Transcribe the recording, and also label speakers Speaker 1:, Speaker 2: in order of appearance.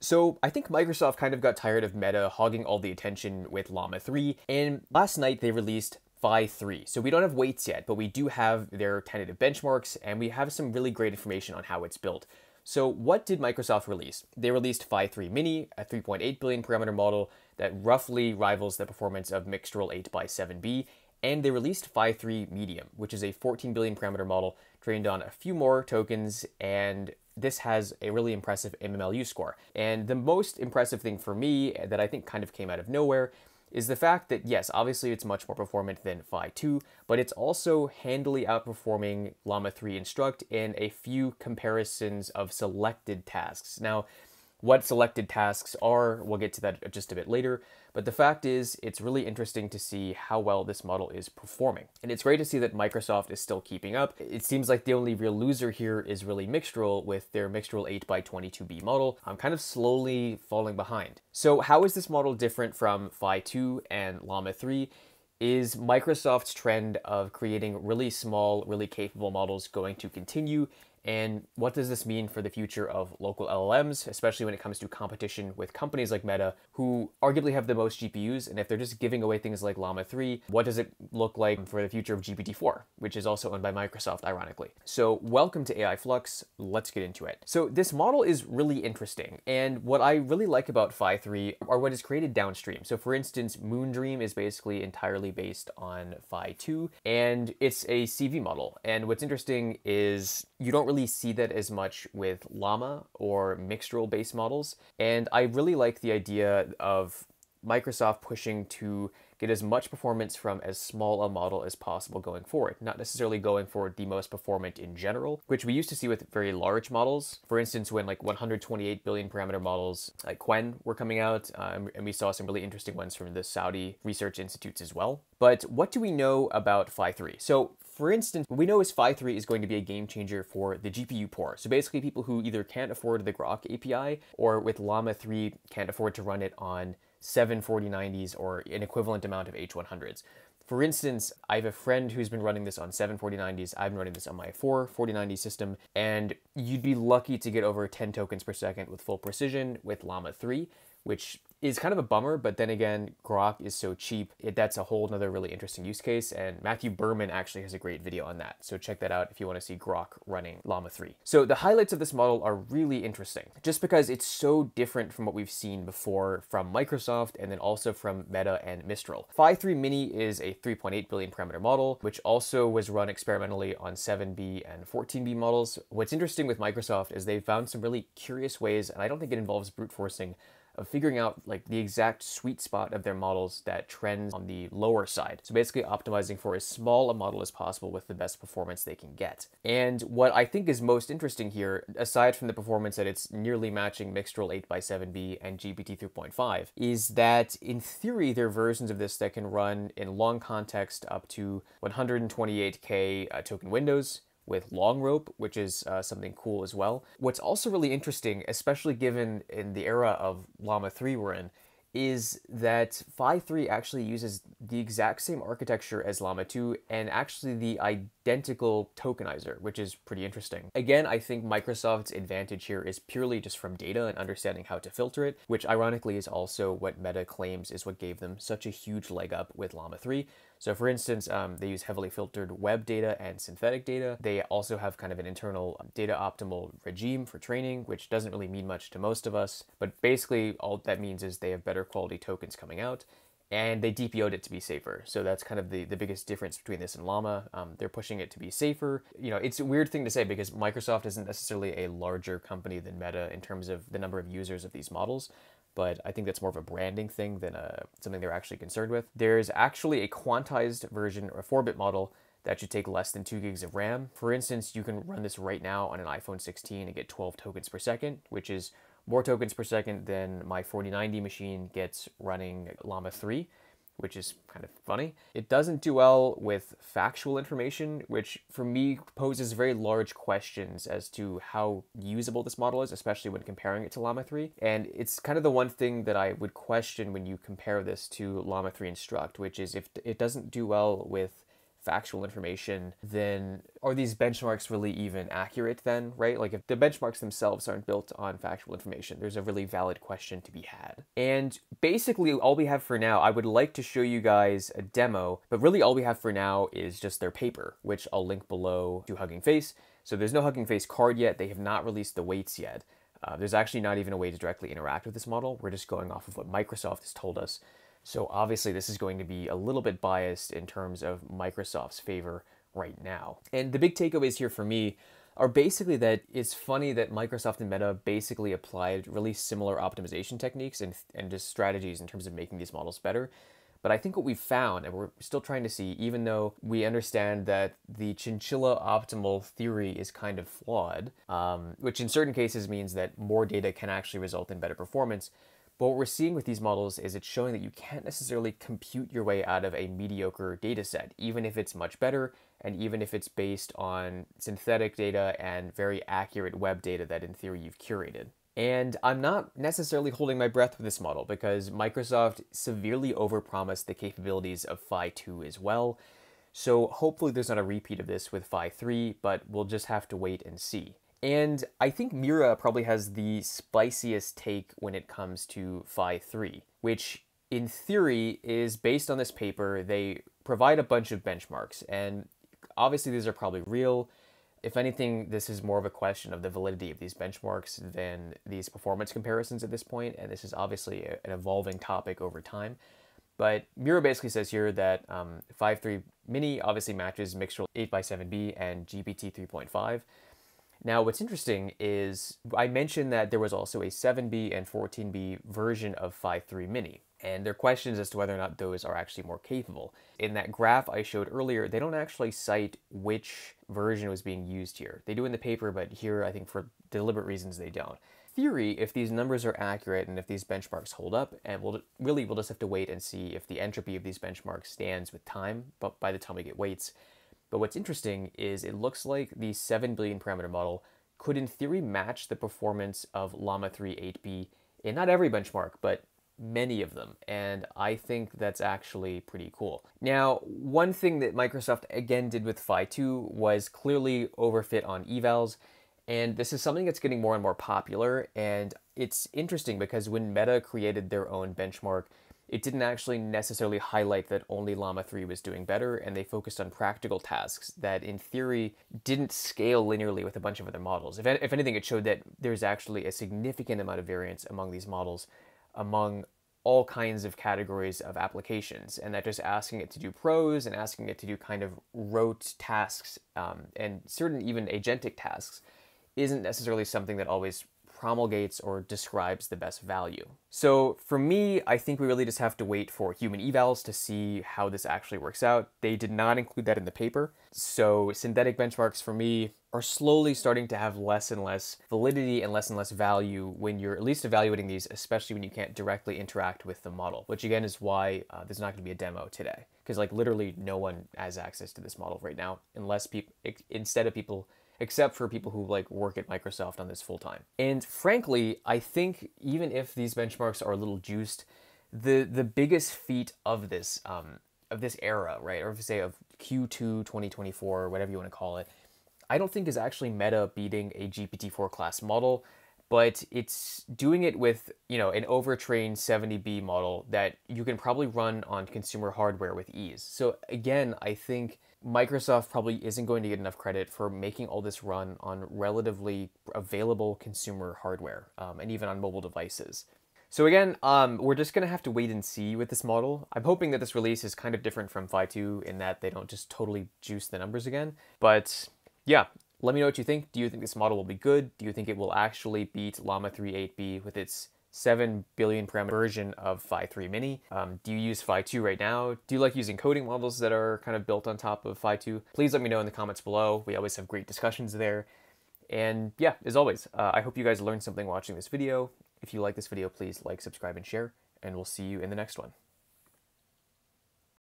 Speaker 1: So I think Microsoft kind of got tired of Meta hogging all the attention with Llama 3, and last night they released Phi 3. So we don't have weights yet, but we do have their tentative benchmarks, and we have some really great information on how it's built. So what did Microsoft release? They released Phi 3 Mini, a 3.8 billion parameter model that roughly rivals the performance of Mixtral 8 x 7b, and they released Phi 3 Medium, which is a 14 billion parameter model trained on a few more tokens and this has a really impressive MMLU score. And the most impressive thing for me that I think kind of came out of nowhere is the fact that, yes, obviously it's much more performant than Phi 2, but it's also handily outperforming Llama 3 Instruct in a few comparisons of selected tasks. Now, what selected tasks are, we'll get to that just a bit later, but the fact is, it's really interesting to see how well this model is performing. And it's great to see that Microsoft is still keeping up. It seems like the only real loser here is really Mixtral with their Mixtral 8x22b model. I'm kind of slowly falling behind. So how is this model different from Phi 2 and Llama 3? Is Microsoft's trend of creating really small, really capable models going to continue? And what does this mean for the future of local LLMs, especially when it comes to competition with companies like Meta, who arguably have the most GPUs? And if they're just giving away things like Llama 3, what does it look like for the future of GPT-4, which is also owned by Microsoft, ironically? So welcome to AI Flux. Let's get into it. So this model is really interesting. And what I really like about Phi 3 are what is created downstream. So for instance, Moondream is basically entirely based on Phi 2, and it's a CV model. And what's interesting is you don't really see that as much with Llama or Mixtral based models. And I really like the idea of Microsoft pushing to get as much performance from as small a model as possible going forward, not necessarily going for the most performant in general, which we used to see with very large models. For instance, when like 128 billion parameter models like Qwen were coming out, um, and we saw some really interesting ones from the Saudi research institutes as well. But what do we know about Phi 3? So for instance, we know is Phi 3 is going to be a game changer for the GPU poor. So basically people who either can't afford the Groq API or with Llama 3 can't afford to run it on seven 4090s or an equivalent amount of H100s. For instance, I have a friend who's been running this on seven 4090s. I've been running this on my four 4090 system, and you'd be lucky to get over 10 tokens per second with full precision with Llama 3, which is kind of a bummer, but then again, Groq is so cheap. It, that's a whole another really interesting use case, and Matthew Berman actually has a great video on that. So check that out if you want to see Groq running Llama 3. So the highlights of this model are really interesting, just because it's so different from what we've seen before from Microsoft and then also from Meta and Mistral. Phi 3 Mini is a 3.8 billion parameter model, which also was run experimentally on 7B and 14B models. What's interesting with Microsoft is they've found some really curious ways, and I don't think it involves brute forcing, of figuring out like the exact sweet spot of their models that trends on the lower side. So basically optimizing for as small a model as possible with the best performance they can get. And what I think is most interesting here, aside from the performance that it's nearly matching Mixtral 8x7b and GPT 3.5, is that in theory there are versions of this that can run in long context up to 128k uh, token windows, with LongRoPE, which is uh, something cool as well. What's also really interesting, especially given in the era of Llama 3 we're in, is that Phi 3 actually uses the exact same architecture as Llama 2 and actually the identical tokenizer, which is pretty interesting. Again, I think Microsoft's advantage here is purely just from data and understanding how to filter it, which ironically is also what Meta claims is what gave them such a huge leg up with Llama 3. So for instance, um, they use heavily filtered web data and synthetic data. They also have kind of an internal data optimal regime for training, which doesn't really mean much to most of us. But basically all that means is they have better quality tokens coming out and they DPO'd it to be safer. So that's kind of the, the biggest difference between this and Llama. Um, they're pushing it to be safer. You know, it's a weird thing to say because Microsoft isn't necessarily a larger company than Meta in terms of the number of users of these models but I think that's more of a branding thing than a, something they're actually concerned with. There's actually a quantized version or a 4-bit model that should take less than 2 gigs of RAM. For instance, you can run this right now on an iPhone 16 and get 12 tokens per second, which is more tokens per second than my 4090 machine gets running Llama 3 which is kind of funny. It doesn't do well with factual information, which for me poses very large questions as to how usable this model is, especially when comparing it to Llama 3. And it's kind of the one thing that I would question when you compare this to Llama 3 Instruct, which is if it doesn't do well with factual information, then are these benchmarks really even accurate then, right? Like if the benchmarks themselves aren't built on factual information, there's a really valid question to be had. And basically all we have for now, I would like to show you guys a demo, but really all we have for now is just their paper, which I'll link below to Hugging Face. So there's no Hugging Face card yet. They have not released the weights yet. Uh, there's actually not even a way to directly interact with this model. We're just going off of what Microsoft has told us. So obviously this is going to be a little bit biased in terms of Microsoft's favor right now. And the big takeaways here for me are basically that it's funny that Microsoft and Meta basically applied really similar optimization techniques and, and just strategies in terms of making these models better. But I think what we've found, and we're still trying to see, even though we understand that the chinchilla optimal theory is kind of flawed, um, which in certain cases means that more data can actually result in better performance, but what we're seeing with these models is it's showing that you can't necessarily compute your way out of a mediocre data set, even if it's much better and even if it's based on synthetic data and very accurate web data that in theory you've curated. And I'm not necessarily holding my breath with this model because Microsoft severely overpromised the capabilities of Phi 2 as well. So hopefully there's not a repeat of this with Phi 3, but we'll just have to wait and see. And I think Mira probably has the spiciest take when it comes to Phi 3, which in theory is based on this paper. They provide a bunch of benchmarks, and obviously these are probably real. If anything, this is more of a question of the validity of these benchmarks than these performance comparisons at this point, and this is obviously an evolving topic over time. But Mira basically says here that um, 5.3 Mini obviously matches Mixtral 8x7b and GPT 3.5. Now, what's interesting is I mentioned that there was also a 7B and 14B version of Phi 3 Mini, and there are questions as to whether or not those are actually more capable. In that graph I showed earlier, they don't actually cite which version was being used here. They do in the paper, but here I think for deliberate reasons they don't. Theory, if these numbers are accurate and if these benchmarks hold up, and we'll really we'll just have to wait and see if the entropy of these benchmarks stands with time, but by the time we get weights, but what's interesting is it looks like the 7 billion parameter model could in theory match the performance of Llama 3 8B in not every benchmark, but many of them. And I think that's actually pretty cool. Now, one thing that Microsoft again did with Phi 2 was clearly overfit on evals. And this is something that's getting more and more popular. And it's interesting because when Meta created their own benchmark, it didn't actually necessarily highlight that only Llama 3 was doing better, and they focused on practical tasks that, in theory, didn't scale linearly with a bunch of other models. If, if anything, it showed that there's actually a significant amount of variance among these models among all kinds of categories of applications, and that just asking it to do prose and asking it to do kind of rote tasks um, and certain even agentic tasks isn't necessarily something that always promulgates or describes the best value. So for me, I think we really just have to wait for human evals to see how this actually works out. They did not include that in the paper. So synthetic benchmarks for me are slowly starting to have less and less validity and less and less value when you're at least evaluating these, especially when you can't directly interact with the model, which again is why uh, there's not going to be a demo today. Because like literally no one has access to this model right now, unless people, instead of people except for people who like work at Microsoft on this full time. And frankly, I think even if these benchmarks are a little juiced, the the biggest feat of this um, of this era, right, or if you say of Q2 2024, or whatever you want to call it, I don't think is actually Meta beating a GPT-4 class model, but it's doing it with you know an overtrained 70B model that you can probably run on consumer hardware with ease. So again, I think Microsoft probably isn't going to get enough credit for making all this run on relatively available consumer hardware um, and even on mobile devices. So again, um, we're just going to have to wait and see with this model. I'm hoping that this release is kind of different from Phi 2 in that they don't just totally juice the numbers again. But yeah, let me know what you think. Do you think this model will be good? Do you think it will actually beat Llama 3 8B with its 7 billion parameter version of Phi 3 Mini. Um, do you use Phi 2 right now? Do you like using coding models that are kind of built on top of Phi 2? Please let me know in the comments below. We always have great discussions there. And yeah, as always, uh, I hope you guys learned something watching this video. If you like this video, please like, subscribe, and share, and we'll see you in the next one.